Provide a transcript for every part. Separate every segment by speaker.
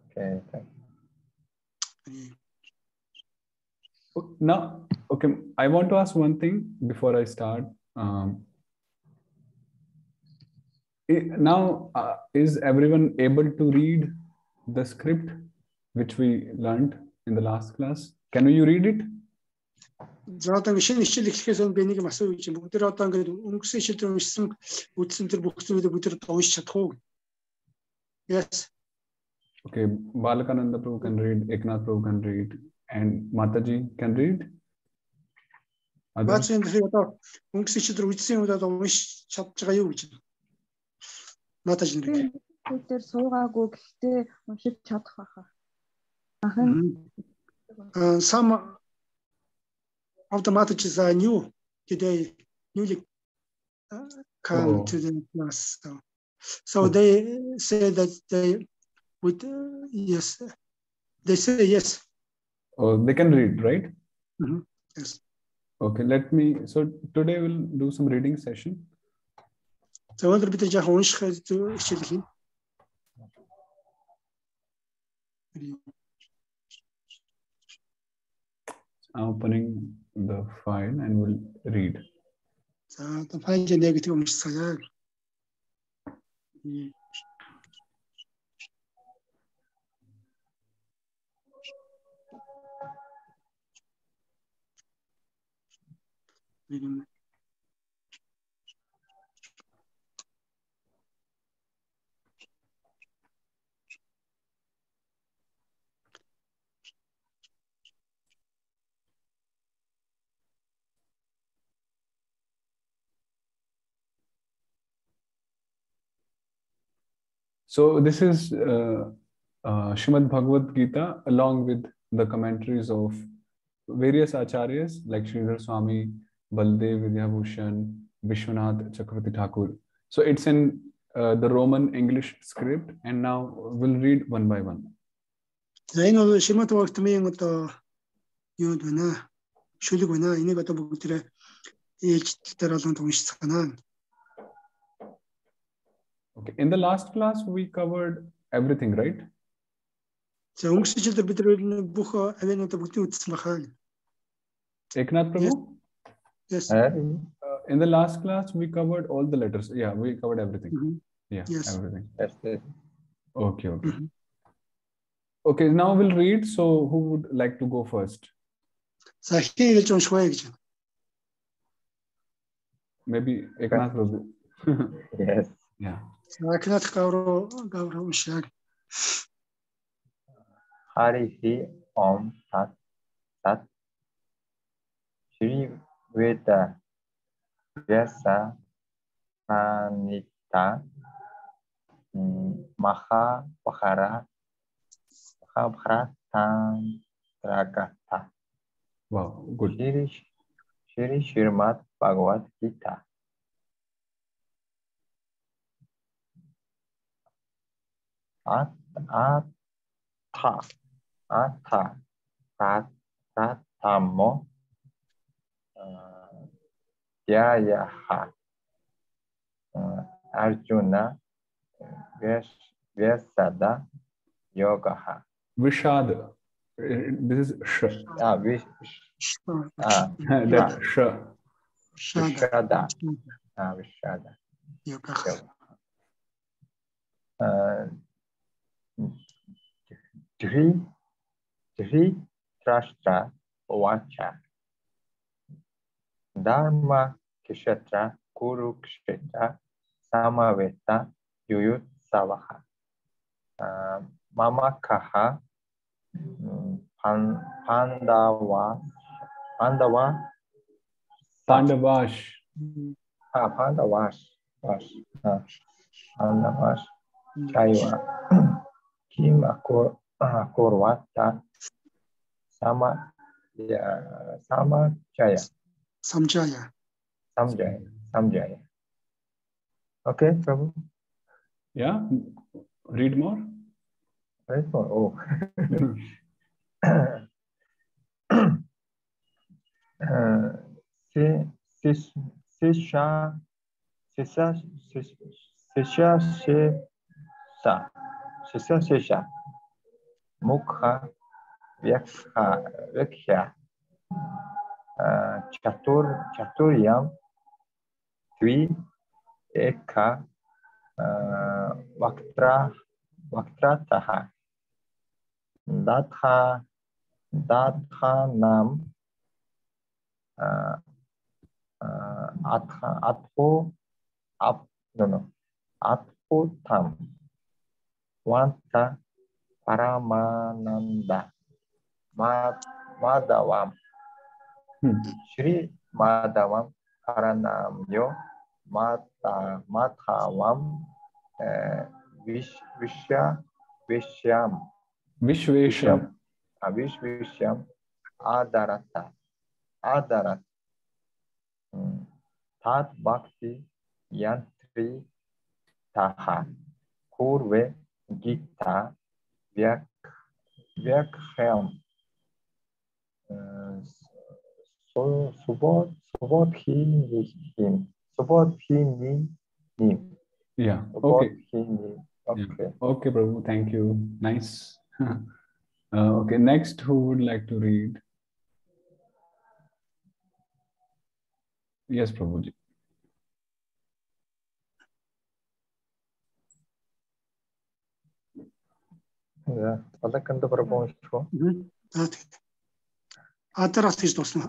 Speaker 1: Okay, thank you.
Speaker 2: Now, okay, I want to ask one thing before I start. Um, i- now, uh, is everyone able to read the script which we learned in the last class? Can you read it?
Speaker 3: За одоо ингээд шинэ хичээл эхлэхээс өмнө би нэг юм асууж чинь бүгд тэр одоо ингээд өнгөрсөн хичээл дээр уншсан үтсэн тэр бүх зүйлийг бүгд одоо уншиж чадах уу? Yes.
Speaker 2: Okay, Balakananda Prabhu can read, Eknath Prabhu can read, and Mataji can read. Others?
Speaker 3: Бац энэ тэр одоо өнгөрсөн хичээл дээр үтсэн юм одоо уншиж чадж байгаа юу гэж. Натаж нэг.
Speaker 4: Бид дээр суугаагүй гэхдээ уншиж чадах байхаа. Ахын
Speaker 3: Uh, some of the messages are new today, newly uh, come
Speaker 2: Oh.
Speaker 3: to the class. So, so they say that they with uh, yes. They say yes.
Speaker 2: Oh they can read right?
Speaker 3: Mm-hmm. yes.
Speaker 2: Okay let me so today we'll do some reading session.
Speaker 3: تواضع
Speaker 2: I'm opening the file and we'll read.
Speaker 3: Yeah.
Speaker 2: So this is uh, uh, Shrimad Bhagavad Gita along with the commentaries of various acharyas like Sridhar Swami, Baldev Vidyabhushan, Vishwanath Chakravarti Thakur. So it's in uh, the Roman English script, and now we'll read one by one.
Speaker 3: За энэ бол Шимат Вактмын одоо юунд байна? Шүлэг байна. Энийг одоо бүгдээрээ ээлжид дээр олон уншицгаана.
Speaker 2: Okay. In the last class, we covered everything, right?
Speaker 3: За өнгөрсөн жилдээ бид нар энэ бүх авиануудаа бүгдийг үзсэн бахаа.
Speaker 2: Eknath Prabhu?
Speaker 3: Yes.
Speaker 1: Uh,
Speaker 2: in the last class, we covered all the letters. Yeah, we covered everything.
Speaker 3: Mm -hmm.
Speaker 2: Yeah,
Speaker 3: yes.
Speaker 2: everything.
Speaker 1: Yes.
Speaker 2: Okay, okay.
Speaker 3: Mm -hmm.
Speaker 2: Okay, now we'll read. So who would like to go first? Maybe Ekanath Prabhu.
Speaker 1: yes.
Speaker 2: Yeah.
Speaker 3: Ekanath Gauro Gauro Shag.
Speaker 1: Hari Om Tat Tat Shri Weda biasa. Anita maha hmm, pakara maha pahara tantragata
Speaker 2: wow good.
Speaker 1: Shri, Bhagavad Gita. At at ta at ta rat ratamo Vyayaha Uh, Arjuna Vyasada Yogaha.
Speaker 2: Vishada. This is Sh.
Speaker 1: Ah, vish. Ah,
Speaker 2: that Sh.
Speaker 1: Vishada. Ah, Vishada.
Speaker 3: Yogaha.
Speaker 1: Uh, Dhri, Dhri Trashtra Vacha. Dharma Kshatra Kuru Kshatra Samaveta Yuyut Savaha uh, Mama Kaha mm, Pan, Pandava Pandava
Speaker 2: Pandavash.
Speaker 1: ah, Pandavash Vash, ah, Pandavash Chaiva Kim Akor Akorvata Sama ya, Sama Jaya
Speaker 3: समझ
Speaker 1: आए समझ आए okay
Speaker 2: Prabhu या read more
Speaker 1: read more oh c'est c'est c'est ça c'est ça c'est ça c'est ça c'est ça c'est ça mukha vyakhya vyakhya chatur chaturyam Dwi Eka uh, Waktra Waktrataha Datha Dathanam uh, uh, Atha Atho Ap no no. Atho Tam Wanta Paramananda. Mad Madawam
Speaker 2: hmm.
Speaker 1: Sri Madawam Paranamyo. mata matavam e, viş vişya
Speaker 2: vişyam
Speaker 1: vişveşam vişveşam adarata. Adarat. Hmm. Tat bhakti yantri taha. Kur ve gita vyak vyakham. Hmm. So subot subot him him Support him, him.
Speaker 2: Yeah. Support okay.
Speaker 1: Him, okay. Yeah.
Speaker 2: Okay, Prabhu. Thank you. Nice. uh, okay. Next, who would like to read? Yes, Prabhuji.
Speaker 3: ತಲಕಂದ ಪ್ರಭವಂಶೋ ಆ ಥರ ಅಷ್ಟಿಷ್ಟು ತೋರಿಸ್ತು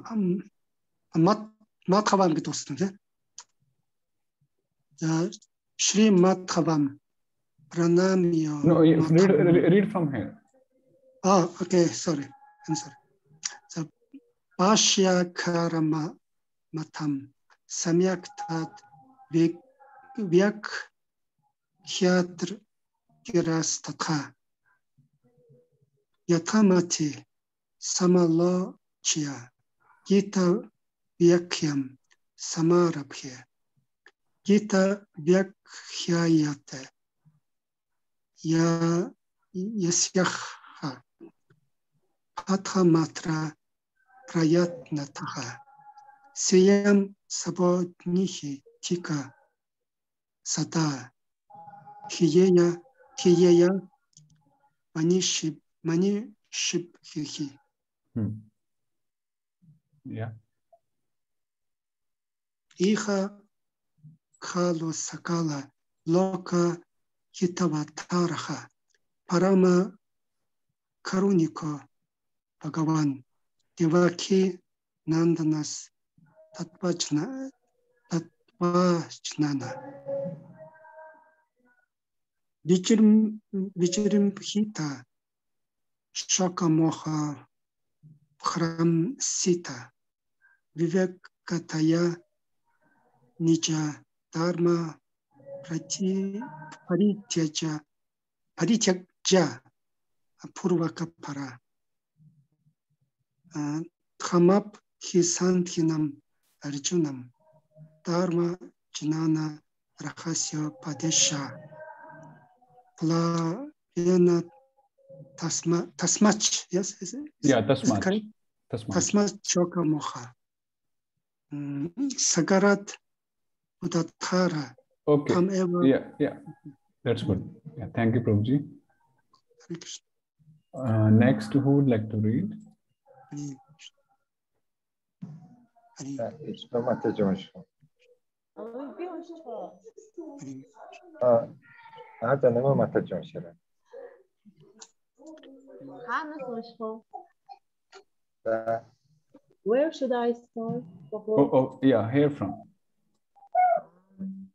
Speaker 3: ಮಾತು ಮಾತು ಖವಾನ್ ಬಿ ತೋರಿಸ್ತು Shri Madhavam Pranamya.
Speaker 2: No, read, read from here.
Speaker 3: Oh, okay, sorry. I'm sorry. So, Pashyakarama Matam Samyaktat Vyakyatr Girastatha Yatamati Samalochya Gita Vyakyam Samarabhya Гита Вякхяяте. Я Ясьяха. Патхаматра Праятнатаха. Сиям Сабоднихи Тика Сата. Хиея Хиея манишип Манишибхихи. Yeah.
Speaker 2: Хм. Иха
Speaker 3: Калу Сакала, Лока Хитаватараха, Парама каруника Бхагаван, Деваки Нанданас Татвачна, Татвачнана. Вечерим, вечерим Пхита, Шака Моха, Храм Сита, Вивек Катая, Нича dharma paricyaja paricyaja purvakapara uh, dhamap hisanthinam arjunam dharma jnana rahasya padesha plavena tasma tasmach yes is it is,
Speaker 2: yeah
Speaker 3: tasmach
Speaker 2: tasmach
Speaker 3: tasmach choka moha mm, sagarat
Speaker 2: Okay.
Speaker 3: Ever...
Speaker 2: Yeah, yeah. That's good. Yeah, thank you, Prabhuji. Uh, next, who would like to read?
Speaker 4: Where should I start?
Speaker 2: Oh, oh, yeah, here from.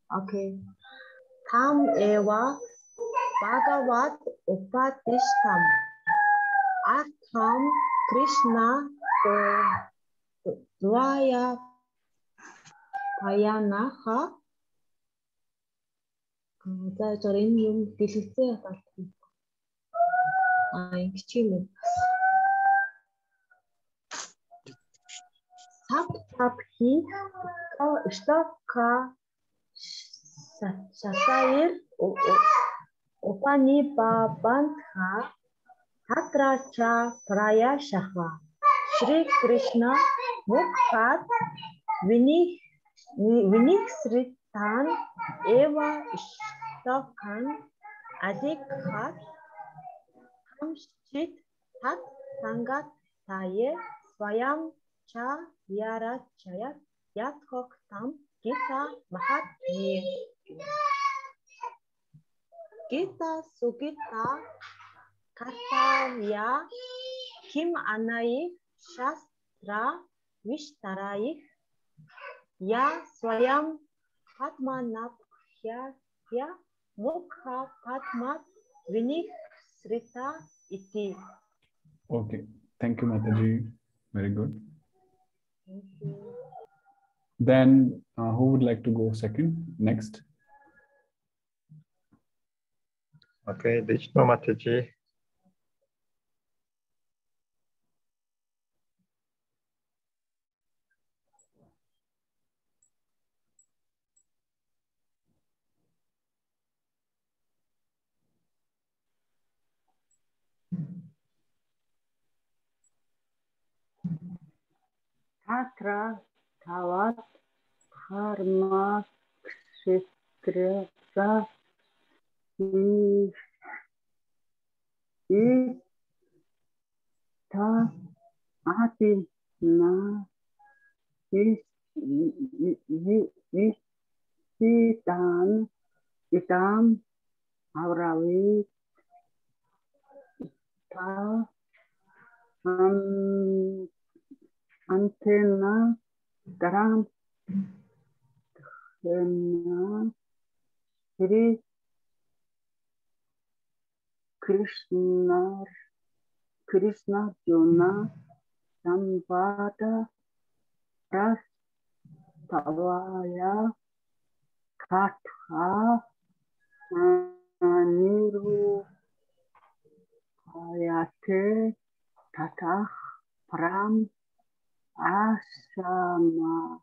Speaker 4: Окей. Там эва Бхагават Упатиштам. Атхам Кришна Двая Паянаха За зөв энэ юм дэлгэцээ хаталт. Аа ингэ чи юм. Сап сап хи то штока שהשעיר upani babandha hatracha prayashaha Shri Krishna mukhat Vinik Sritan eva Stokan Adik Hat hamshit hat sangat taye swayam cha Yara Chayat yarachaya yatkoktam gita Mahat mahatmir Kita sukita kartavya kim anai shastra vishtarai ya swayam atmanabhya ya mukha patmat vinik srita iti.
Speaker 2: Okay. Thank you, Mataji. Very good. Then, uh, who would like to go second? Next.
Speaker 1: Ok, decino mateci.
Speaker 5: Tatra tavat parmak şıktıra एक था आते ना इस इस इताम इताम आवरावे था हम अंतेना तराम ना Shri Krishna Juna Samvada Ras Tavaya Katha Niru Ayate Tatah Pram asama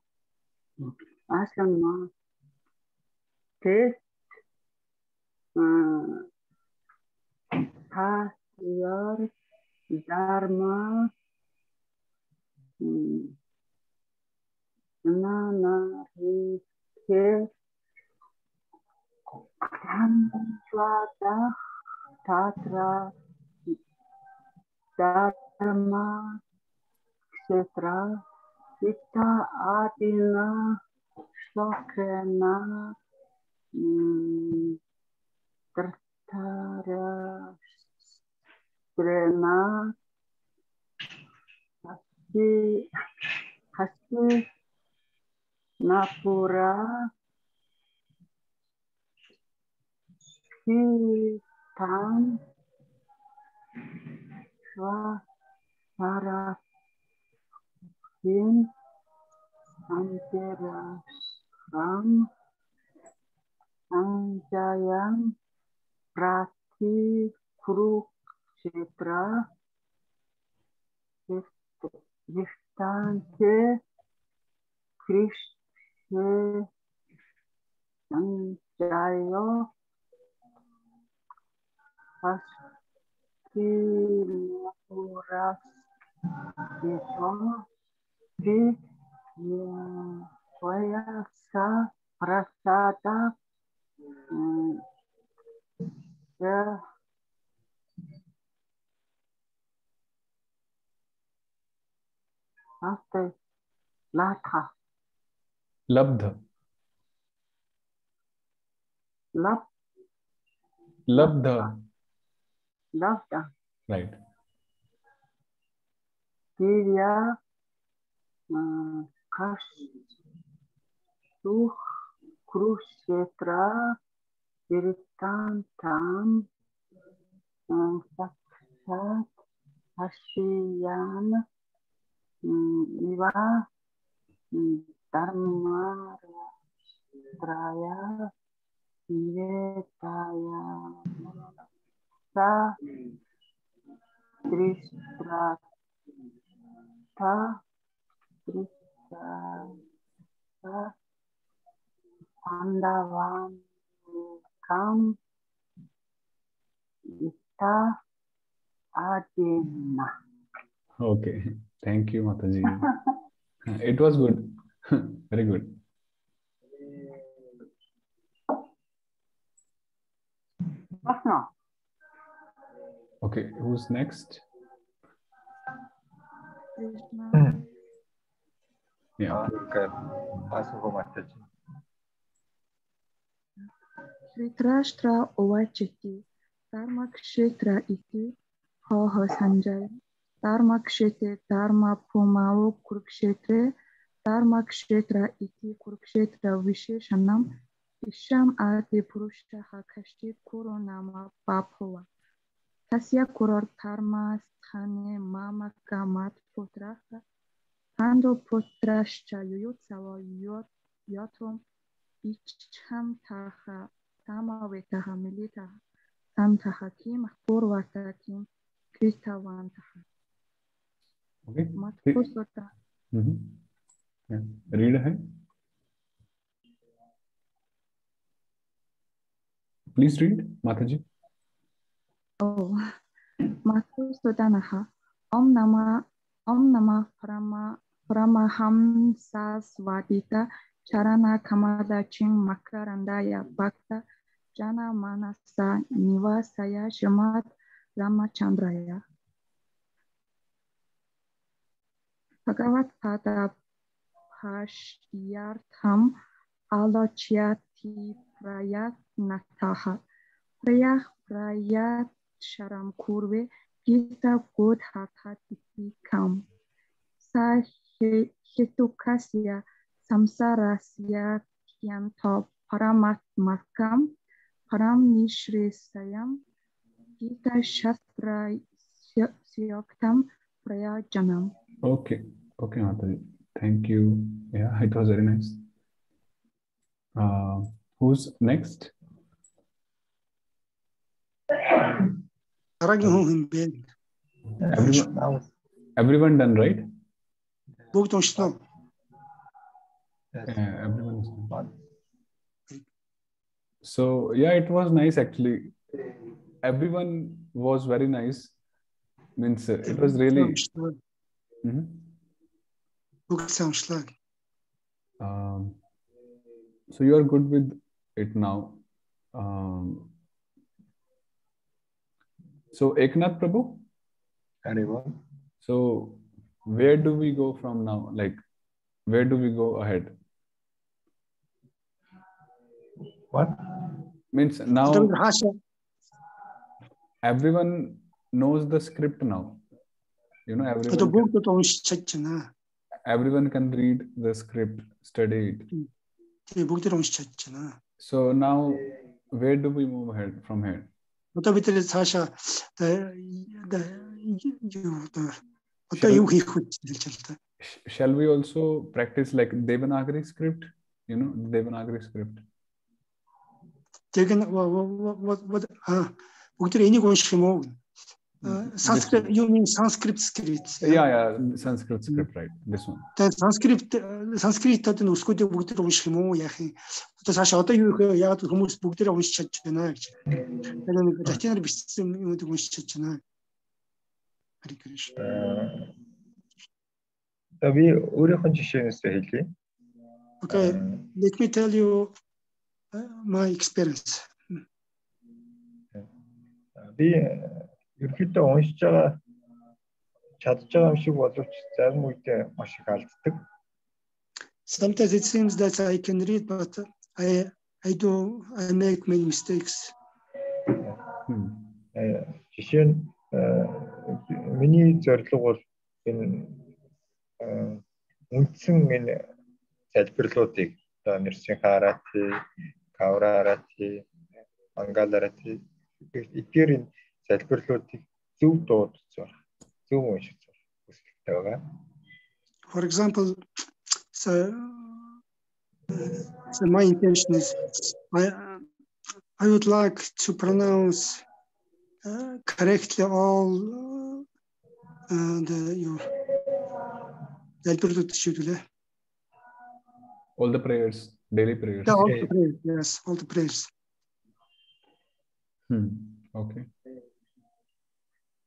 Speaker 5: asama test Кашьяр, Дарма, Нанарихе, Крамчвадах, Татра, Дарма, Кшетра, Сита Адина, Шлокена, Тртара, Brena Hasti Hasti Napura Hitam Swaharapin Antirasam Anjayam Prati Krupa Шепра, Ештанте, Криште, Санджайо, Паштилурас, Ето, Ти, Твоя, Прасада, Yeah. नास्ते
Speaker 2: नाथा।
Speaker 5: लब्ध।
Speaker 2: लब
Speaker 5: लब्ध।
Speaker 2: लब्ध।
Speaker 5: राइट क्रिया कश सुख क्रूस कुरुक्षेत्र वृत्तान्तां साक्षात् हर्षयान्। iba dharma traya niretaya sa tristrata tristrata andavam kam ita ajena
Speaker 2: okay Thank you, Mataji. it was good. Very good.
Speaker 5: Prashna.
Speaker 2: Okay, who's next?
Speaker 6: Krishna.
Speaker 2: Yeah.
Speaker 1: Durga Vasudha Mataji.
Speaker 6: Dhritarashtra Ovachiti. Dharmakshetra iti დარმაქშეთე დარმაფომაო ქურქშეთრე დარმაქშეთრა ითი ქურქშეთრა ვიშეშანამ იშამ ათი ფურუშა ხაკაშტი კურონამა პაფოვა თასია კურორ თარმას ხანე მამა გამათ ფოტრახა ჰანდო ფოტრაშჩა იოცავა იოთ იათომ იჩამ თახა სამავე თახა მილიტა სამთახაკი მახბორ ვასაკი ქრისტავანთახა
Speaker 2: Okay. Mhm. Yeah. Read ahead. Please read, Mataji.
Speaker 6: Oh Matpusotanaha Om Nama Om Nama Parama Paramahamsasvadita Charana Kamada Ching Makarandaya Bhakta Jana Manasa Nivasaya Shamat Ramachandraya Bhagavat Pada Pashyartham Alochyati Prayatnataha Prayah Prayat Sharam Kurve Gita Bodhatati Kam Sa Hetukasya Samsarasya Kyanto Paramatmakam Param Nishresayam Gita Shastra Syoktam Prayajanam
Speaker 2: Okay. Okay, Mataji. Thank you. Yeah, it was very nice. Uh, who's next? Everyone, everyone done, right? Yeah, done. So, yeah, it was nice actually. Everyone was very nice. Means uh, it was really
Speaker 3: Mm-hmm.
Speaker 2: Um, so you are good with it now. Um, so Eknath Prabhu.
Speaker 1: Anyone?
Speaker 2: So where do we go from now? Like, where do we go ahead?
Speaker 1: What?
Speaker 2: Means now everyone knows the script now you know everyone the
Speaker 3: book can, can,
Speaker 2: everyone can read the script study it. so now where do we move ahead from here?
Speaker 3: मतलब इतने साशा the, मतलब यू ही खुद चलता
Speaker 2: है shall we also practice like devanagari script? You know devanagari script.
Speaker 3: 대근 what what what 아 복들 애니 고시모 Санскрит юу юм санскрит скрипт.
Speaker 2: Yeah, yeah, Sanskrit script, right? This one.
Speaker 3: Тэгээд санскрит санскритод нь өсгүүдийг бүгд унших юм уу яах юм? Одоо цаашаа одоо юу их яг хүмүүс бүгдээ уншиж чадж байна гэж. Тэгээд нэг латинаар бичсэн юмыг уншиж чадж байна. Хари Криш.
Speaker 1: За би өөрийнхөө жишээнээс хэлье.
Speaker 3: Okay, let me tell you uh, my experience.
Speaker 1: Би ерөнхийдөө уншиж байгаа чадж байгаа юм шиг боловч зарим үедээ маш их алддаг.
Speaker 3: Sometimes it seems that I can read, but I I do I make many mistakes.
Speaker 2: Hmm.
Speaker 1: Э, Жишээ нь э, миний зорилго бол энэ э, үндсэн энэ залбирлуудыг одоо нэрсинхаарати, кавраарати, мангаларати эдгээр энэ залбирлуудыг зөв дуудаж байгаа. Зөв уншиж байгаа хүсэлтэй байгаа.
Speaker 3: For example, so, so my intention is I I would like to pronounce uh, correctly all uh, the your залбирлууд шийдвүлээ.
Speaker 2: All the prayers, daily prayers.
Speaker 3: Yeah, all the prayers. Yes, all the prayers.
Speaker 2: Hmm. Okay.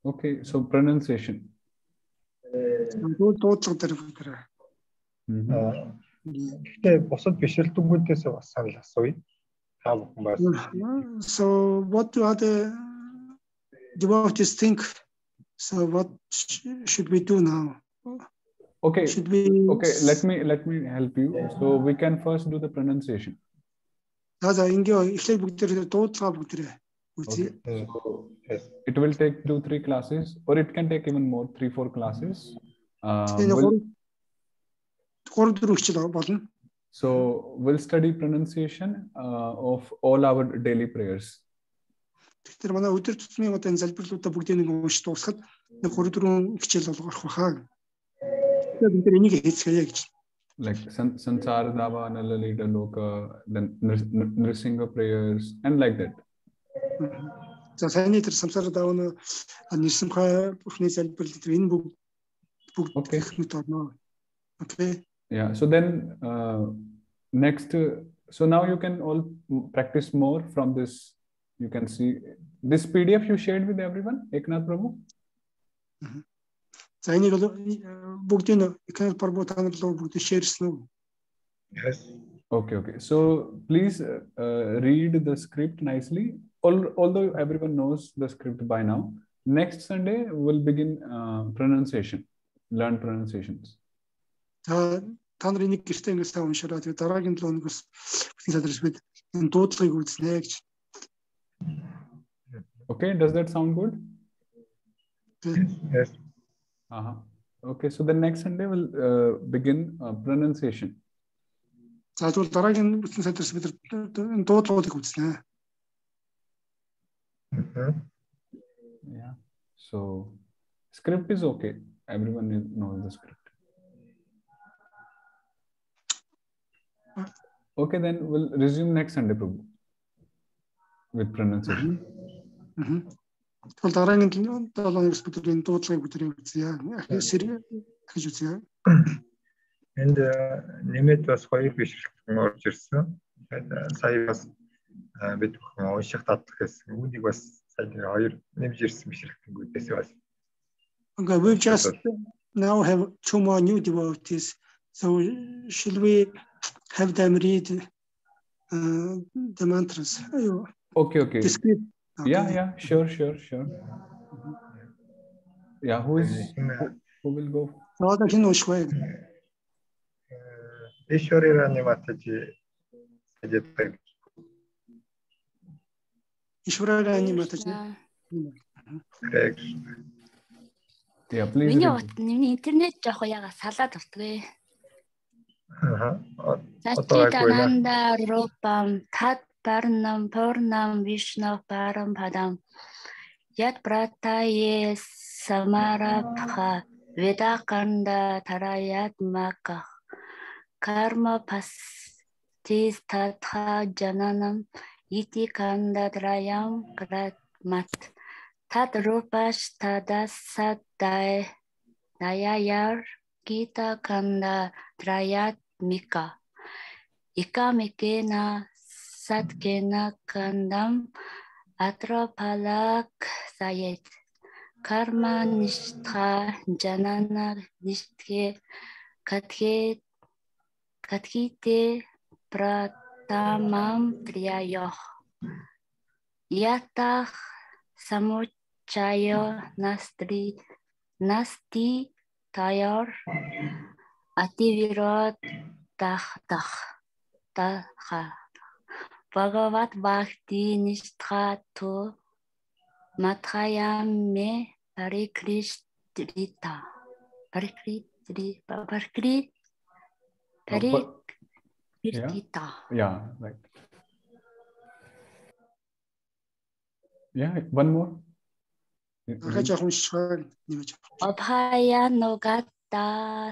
Speaker 2: Okay, so pronunciation.
Speaker 3: Дууд дуудлага дээр бүгд.
Speaker 2: Mhm.
Speaker 1: Аа, Гэхдээ бусад бишрэлтгүүдээс бас санал асууя. Та бүхэн бас
Speaker 3: So what do other devotees think. So what sh- should we do now?
Speaker 2: Okay.
Speaker 3: Should we?
Speaker 2: Okay, let me let me help you. So we can first do the pronunciation.
Speaker 3: За за ингээ эхлээд бүгдээр дуудлага бүгдээрээ үзье.
Speaker 2: Okay. So uh,
Speaker 1: yes.
Speaker 2: it will take two, three classes, or it can take even more, three, four classes. Uh,
Speaker 3: will,
Speaker 2: so we'll study pronunciation uh, of all our daily prayers.
Speaker 3: Like манай өдөр тутмын одоо энэ залбирлуудаа бүгдийг нэг уншиж дуусгаад нэг 4 хичээл баха. Тэгээд бид энийг хийцгээе гэж.
Speaker 2: Like Dava, Loka, then Narasimha prayers and like that.
Speaker 3: За саяны тэр самсар давна нэрсэмхай бүхний залбирал тэр энэ бүгд бүгд
Speaker 2: Okay.
Speaker 3: мэт орно. Окей.
Speaker 2: Yeah. So then uh, next, uh, so now you can all practice more from this. You can see this PDF you shared with everyone, Eknath Prabhu.
Speaker 3: За энийг бол э, бүгдийг экранал барбуу та нар руу бүгд шеэрсэн үү?
Speaker 1: Yes.
Speaker 2: Okay, okay. So please uh, uh, read the script nicely. Al- although everyone knows the script by now, next Sunday we'll begin uh, pronunciation, learn pronunciations.
Speaker 3: За та нар энийг гэртээ ингэ сайн уншаарай. Тэгээд дараагийн 7 хоногоос бүтэн задрч бид энэ дуудлагыг үзнэ гэж.
Speaker 2: Okay, does that sound good?
Speaker 1: Yes.
Speaker 2: Uh-huh. Okay, so the next Sunday we'll uh, begin uh, pronunciation.
Speaker 3: За тэгвэл дараагийн бүтэн задрч бид энэ дуудлагуудыг үзнэ.
Speaker 1: Mhm.
Speaker 2: Yeah. So script is okay. Everyone is- knows the script. Okay, then we'll resume next Sunday, Prabhu, with pronunciation.
Speaker 3: Мгм. Тэгвэл дараагийн 7 хоногоос бид энэ дуудлагыг бүгдээ үзнэ. Сэр гэж үзнэ.
Speaker 1: Энд э, нэмээд бас хоёр бишрэлтэн орж ирсэн. Тэгээд э, сая бас э, бид бүхэн унших дадлах гэсэн. Үүнийг бас сая нэг хоёр нэмж ирсэн бишрэлтэнгүүдээс бас.
Speaker 3: Okay, we just now have two more new devotees. So shall we have them read uh, the mantras?
Speaker 2: Okay, okay.
Speaker 3: The script.
Speaker 2: Yeah, yeah, sure, sure, sure. Yeah, who is who, who will go?
Speaker 3: За одоо хэн
Speaker 1: Ишори реаниматажи ажилладаг.
Speaker 3: Ишори реаниматажи.
Speaker 1: Грэг.
Speaker 2: Тэ апплей.
Speaker 7: Миний бат миний интернет жоох яга салаад болтгоо.
Speaker 1: Аа.
Speaker 7: Зачитананда ропам тат парнам порнам вишна парам падам. Яд братае самарапха ведаканда тараят маках. карма пастис татха жананам ити кандадраям кратмат тат рупаш троатааса даяя кита канда трая мика карма ништха жанана зат карманжа катхите пратамам трияйох ятах самучайо настри насти таяр ативирот тахтах таха. Бхагават Бхакти Нистхату Матхаяме Парикриштрита Tadi but, Yeah,
Speaker 2: yeah, like. Yeah, one more.
Speaker 7: Abhaya Nogata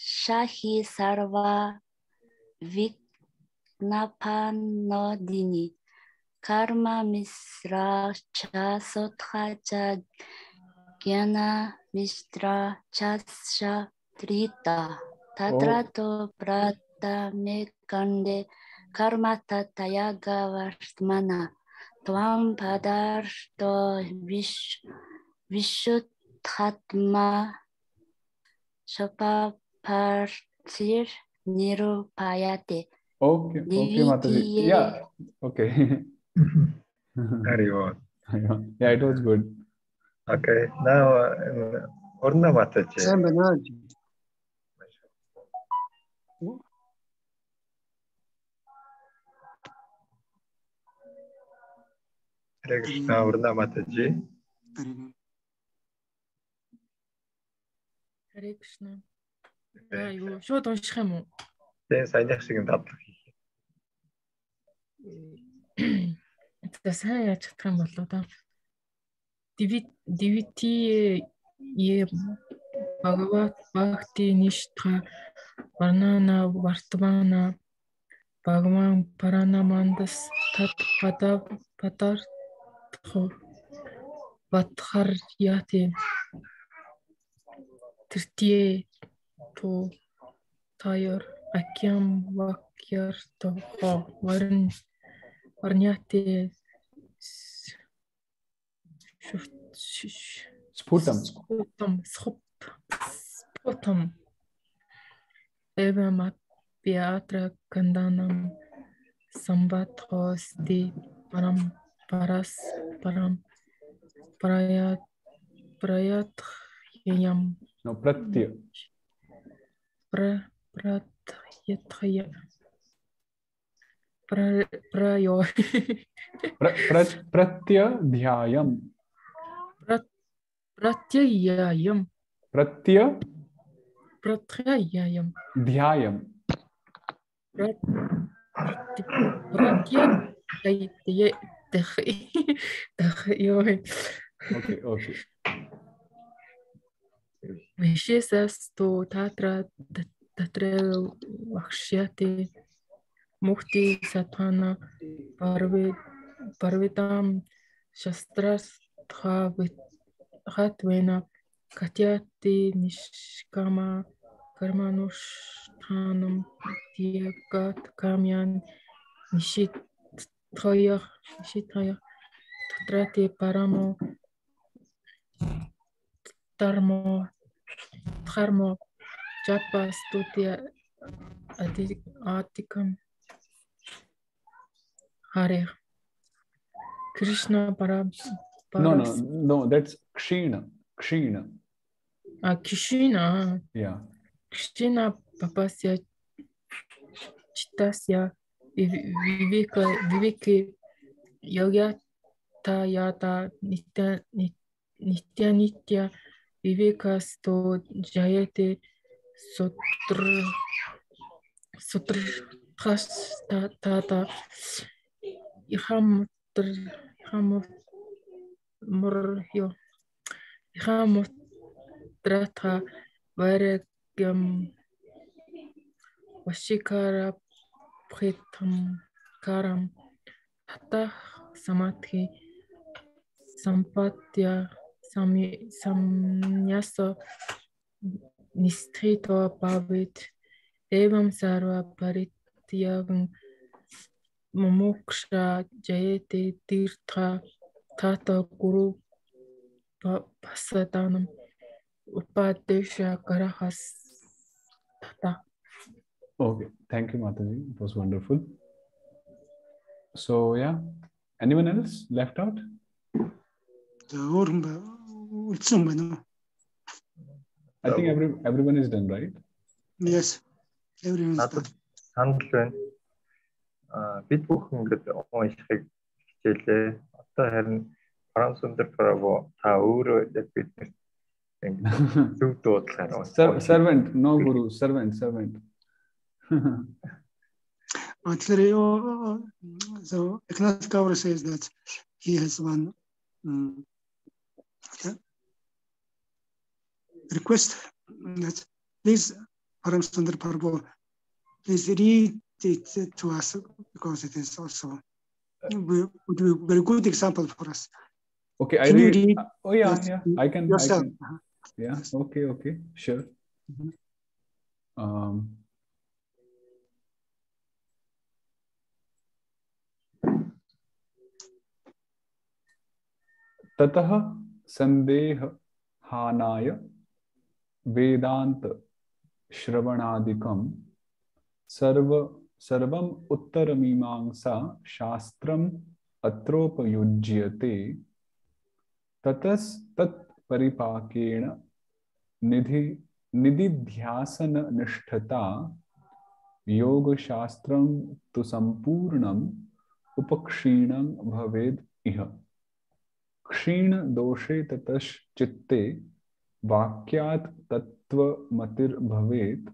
Speaker 7: Shahi Sarva Vignapanodini Karma Misra Cha Sotra Cha Gyana Misra Cha Trita. Tatrato Prata Mekande Karma Tatayaga Vartmana Tvam Padarto Vish Vishuddhatma Shapapartir Nirupayate.
Speaker 2: Okay, okay, Mataji. Yeah, okay.
Speaker 1: Very good.
Speaker 2: yeah, it was good.
Speaker 1: Okay, now uh, Orna Mataji. Hare Krishna, Orna Mataji.
Speaker 8: Харе Кришна. За юу шууд унших юм уу?
Speaker 1: Тэгээ саяных шиг дадлах хийх.
Speaker 8: За сайн яаж чадах юм болоо да. Дивити е Бхагават Бхакти Ништха Варнана Вартмана Бхагаван Паранамандас Тат Пада Патартхо Ватхарьяти Тертие то таяр акям вакяр то хо варн варняте
Speaker 2: Sputum.
Speaker 8: Спутам, схуп, спутам. Эвамат пиатра канданам самбатхости парам парас парам परस्परं प्रयत् प्रयत्ययं
Speaker 2: no,
Speaker 8: प्रत्य प्र प्रत्यय
Speaker 2: प्र प्रयो प्र, प्र,
Speaker 8: प्रत्यध्यायं
Speaker 2: प्र,
Speaker 8: प्रत्ययं
Speaker 2: प्रत्य
Speaker 8: प्रत्ययं ध्यायं प्रत्य प्रत्यय Дохи. Дохи.
Speaker 2: Окей, окей.
Speaker 8: то татра татра, вахшяти мухти сатвана парвитам хатвена, катяти нишкама кармануштанам тиагат камьян нишит хоёр шид хоёр дотрати парамо тармо хармо жапа студия атикам харе. Кришна парам
Speaker 2: no no no that's krishna krishna
Speaker 8: а krishna
Speaker 2: yeah.
Speaker 8: Krishna папасya читасya Vivek Vivek Yoga та яда нитя нитя нитя Vivekasто Jayate Sutr Sutr хас та та та ихамтэр ихамур мур ё ихамутрата варагам Вашикара притам карам тата самадхи сампатя сами самняса нистрито бавит эвам сарва паритьяган момокша жаяте тиртха тата гуру пасаданам upadesha karahas tata
Speaker 2: Okay. Thank you, Mataji. It was wonderful. So, yeah. Anyone else left out? I think every everyone is done, right?
Speaker 3: Yes. Everyone is done.
Speaker 1: санал байна. Аа бид бүхэн ингээд уншихыг хичээлээ. Одоо харин Парам Сундар Право та өөрөө яг биднэрт ингээд зөв дуудлагаар
Speaker 2: Ser- servant, no guru, servant, servant.
Speaker 3: Actually, uh, so Eknath Kaur says that he has one um, request that please, Param Sundar Prabhu, please read it to us because it is also a be very good example for us.
Speaker 2: Okay,
Speaker 3: can I
Speaker 2: read,
Speaker 3: read.
Speaker 2: Uh, oh yeah,
Speaker 3: yes,
Speaker 2: yeah. I can.
Speaker 3: Yourself.
Speaker 2: I can. Yeah. Okay. Okay. Sure.
Speaker 3: Mm -hmm.
Speaker 2: Um, ततः संदेह हानाय वेदांत श्रवणादिकं सर्व सर्वम उत्तरमीमांसा शास्त्रम अत्रोपयुज्यते। ततस् तत् परिपाकेण निधि निधिध्यासन निष्ठता योगशास्त्रं तु सम्पूर्णम् उपक्षीणं भवेद् इह। क्षीण दोषे ततश्चित्ते वाक्यात् तत्त्वमतिर्भवेत्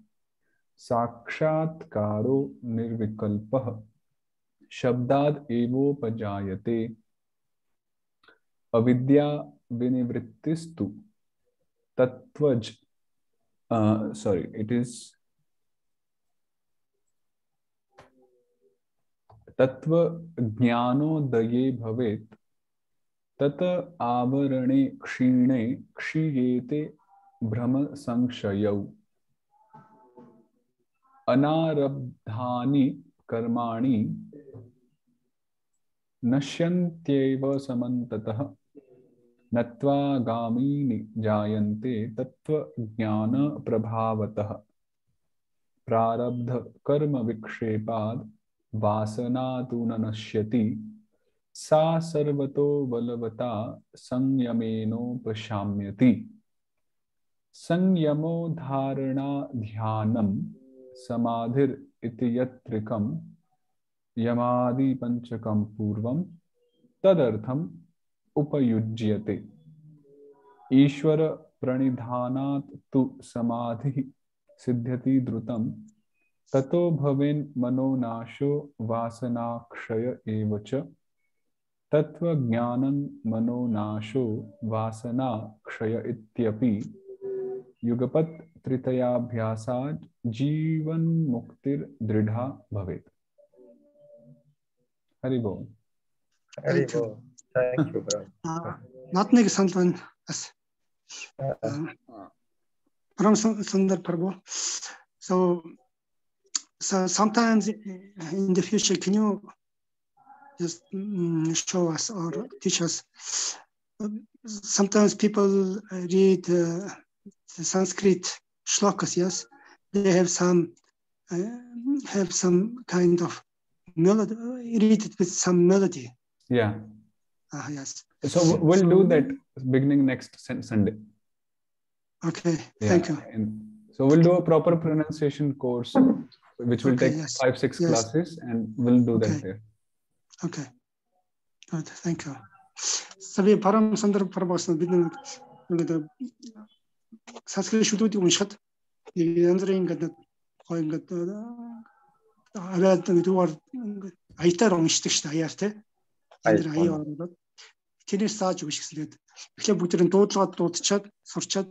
Speaker 2: साक्षात्कारो निर्विकल्पः, शब्दाद् एवोपजायते। अविद्या विनिवृत्तिस्तु तत्वज sorry, it is तत्व ज्ञानोदये भवेत्। तत आवरणे क्षीणे क्षीयेते भ्रम संशयौ अनारब्धानि कर्माणि नश्यन्त्येव समन्ततः। नत्वागामीनि जायन्ते तत्त्वज्ञानप्रभावतः। प्रारब्धकर्मविक्षेपाद् वासना तु न नश्यति। सा सर्वतो बलवता संयमेनोपशाम्यति संयमो धारणा ध्यानं समाधिर् इति यत्रिकं यमादिपञ्चकं पूर्वं तदर्थम् उपयुज्यते। ईश्वर प्रणिधानात् तु समाधिः सिद्ध्यति द्रुतं ततो भवेन् मनोनाशो वासनाक्षय एव च। तत्व ज्ञानं मनोनाशो वासना क्षय इत्यपि युगपत् जीवन मुक्तिर दृढ़ा भवेत्। हरि बोल।
Speaker 3: हरि
Speaker 1: बोल। Thank you
Speaker 3: Santan Param Sundar Prabhu so so sometimes in the future can you just mm, show us or teach us? Um, Sometimes people read uh, the Sanskrit shlokas. Yes, they have some uh, have some kind of melody. Read it with some melody.
Speaker 2: yeah
Speaker 3: Ah, yes.
Speaker 2: so we'll do that beginning next sunday
Speaker 3: Okay.
Speaker 2: yeah
Speaker 3: Thank you.
Speaker 2: and so we'll do a proper pronunciation course which will
Speaker 3: Okay,
Speaker 2: take
Speaker 3: yes.
Speaker 2: five six
Speaker 3: Yes.
Speaker 2: classes and we'll do that there
Speaker 3: Okay. Good. Thank you. сая парам сандар парбасан бид нэг санскрит шүдүүдийг уншихад нэг янз бүрийн ингээд гоо ингээд аваад нэг дугаар ингээд аятаар уншдаг шүү дээ аяар те. Аяар.
Speaker 1: аяар
Speaker 3: ороод тэрнээс зааж өгч гэсэлээд эхлээ бүгд нь дуудлагад дуудчихад сурчаад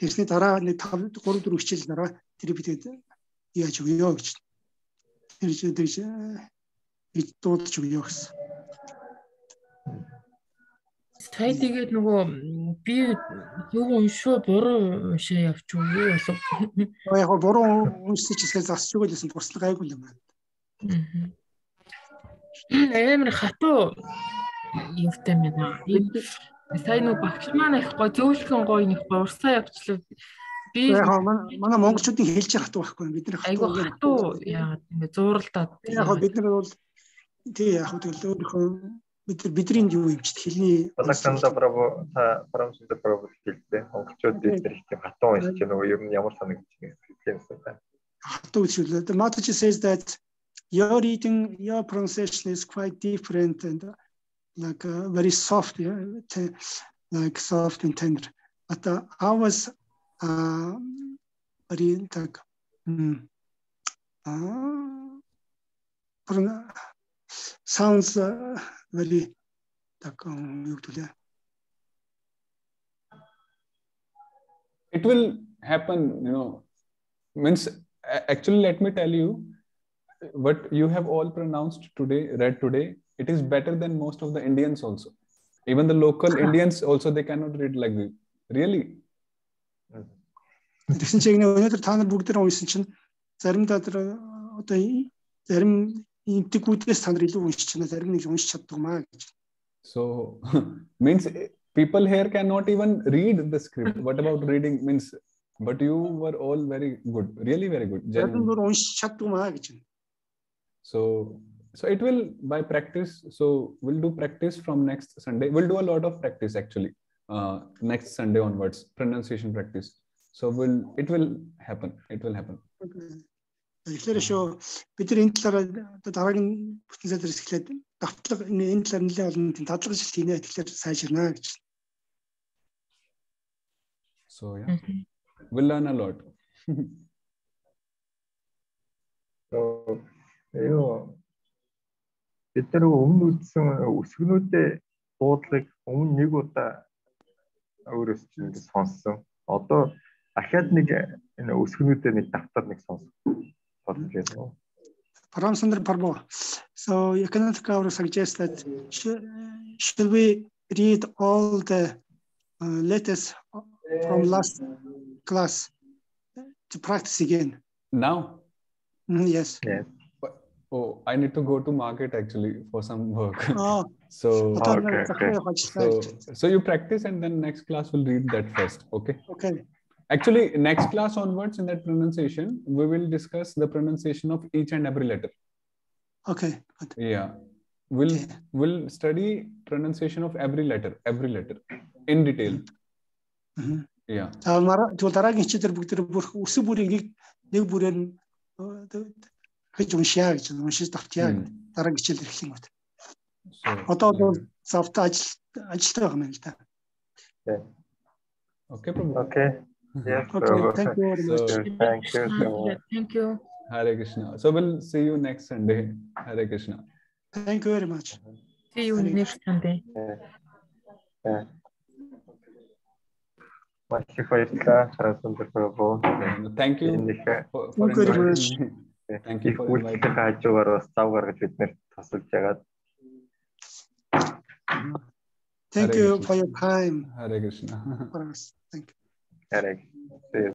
Speaker 3: тэрсний дараа нэг 5 3 4 хичээл дараа тэр бидэд яаж өгөө гэж тэр тэр гэж дуудаж өгөө гэсэн.
Speaker 8: Сая тэгээд нөгөө би юу уншуу буруу уншаа явчих уу юу болов?
Speaker 3: Яг гоо буруу ч гэсэн засч өгöl гэсэн туслах гайгүй юм байна.
Speaker 8: Амар хатуу юутай байна. Сая нөгөө багш маань их гой зөөлхөн гой нэг гой урсаа явчлаа. Би
Speaker 3: гоо манай монголчуудын хэлж хатуу байхгүй. Бид нар
Speaker 8: хатуу яагаад ингэ зууралдаад
Speaker 3: Яг гоо бид нар бол тий яг гоо тэгэл өөрийнхөө бид нар бидний юу юм ч хэлний
Speaker 1: Александр Прабу та Парамсундar Прабу хэлдэг. Монголчууд бид нар их тийм хатуу уншиж нөгөө ер нь ямар санагдаж байна хэлсэн байна.
Speaker 3: хатуу үзүүлээ. The Mataji says that your reading, your pronunciation is quite different and like uh, very soft, yeah, like soft and tender. But uh, ours uh, very like mm, uh, sounds uh, very like um, юу гэдэг вэ?
Speaker 2: it will happen you know means a- actually let me tell you what you have all pronounced today read today it is better than most of the indians also even the local indians also they cannot read like this really
Speaker 3: Тэгсэн чинь өнөөдөр та нар бүгд нэг уншсан чинь заримдаа тэр одоо и- зарим интегүүдээс та нар илүү уншиж байна, зарим нэг уншиж чаддаг маа гэж.
Speaker 2: so means eh, people here cannot even read the script what about reading means but you were all very good really very good
Speaker 3: Зарим
Speaker 2: genuine.
Speaker 3: бүр уншиж чаддаг маа гэж. байна.
Speaker 2: so so it will by practice so we'll do practice from next sunday we'll do a lot of practice actually uh, next sunday onwards pronunciation practice so will it will happen it will happen
Speaker 3: Тэгэхээр шүү бид нар энэ талаараа одоо дараагийн бүтэн сайдэр эхлээд давтлага энэ талаар нэлээд олон тийм дадлага шил хийнэ тэгэхээр сайжирнаа гэж.
Speaker 2: so yeah we'll learn a lot
Speaker 1: So юу бид нар өмнө үзсэн өсгөнүүдээ дуудлагыг өмнө нэг удаа өөрөөс чинь ингэ сонссон. Одоо дахиад нэг энэ өсгөнүүдээ нэг давтар нэг сонсох
Speaker 3: Paramsundar Parbo. So Ekanath Kaur suggests that should, should we read all the uh, letters from last class to practice again?
Speaker 2: Now?
Speaker 3: Mm, yes.
Speaker 1: Yes.
Speaker 2: Oh, I need to go to market actually for some work.
Speaker 3: Oh.
Speaker 2: so,
Speaker 1: okay,
Speaker 3: okay.
Speaker 2: so, so you practice and then next class we'll read that first. Okay.
Speaker 3: Okay.
Speaker 2: actually next class onwards in that pronunciation we will discuss the pronunciation of each and every letter
Speaker 3: Okay. Good.
Speaker 2: yeah we'll
Speaker 3: Okay.
Speaker 2: we'll study pronunciation of every letter every letter in detail
Speaker 3: Mhm.
Speaker 2: yeah
Speaker 3: За мараа тэгвэл дараагийн хичээлээр бүгд тэр бүр өсөв бүрийг нэг нэг бүрээр нь э, т- гэж уншаа гэж уншиж давтъя
Speaker 2: Hmm.
Speaker 3: дараагийн хичээл эхлэх юм байна.
Speaker 2: so
Speaker 3: Одоо бол завтай ажил ажилтай байгаа юм л да.
Speaker 2: okay Prabhu.
Speaker 1: Okay. Yes.
Speaker 3: Okay,
Speaker 1: so-
Speaker 3: thank you very much.
Speaker 2: so
Speaker 1: Thank you so much.
Speaker 8: Thank you.
Speaker 2: hare krishna so we'll see you next sunday hare krishna
Speaker 3: Thank you very much.
Speaker 8: See you next Sunday.
Speaker 1: Yeah. Маш их баярлалаа. Харасан дөрвөө.
Speaker 2: And thank you
Speaker 1: Энэ их
Speaker 2: for, for
Speaker 3: Thank you very
Speaker 2: inviting
Speaker 3: much.
Speaker 2: me. Thank you
Speaker 1: их
Speaker 2: for
Speaker 1: үйлчлэх хажуугаар бас зав гаргаж биднэрт тусалж ягаад
Speaker 3: Thank
Speaker 2: Hare
Speaker 3: you
Speaker 2: Krishna.
Speaker 3: for your time
Speaker 2: hare krishna
Speaker 3: for us. Thank you.
Speaker 1: Correct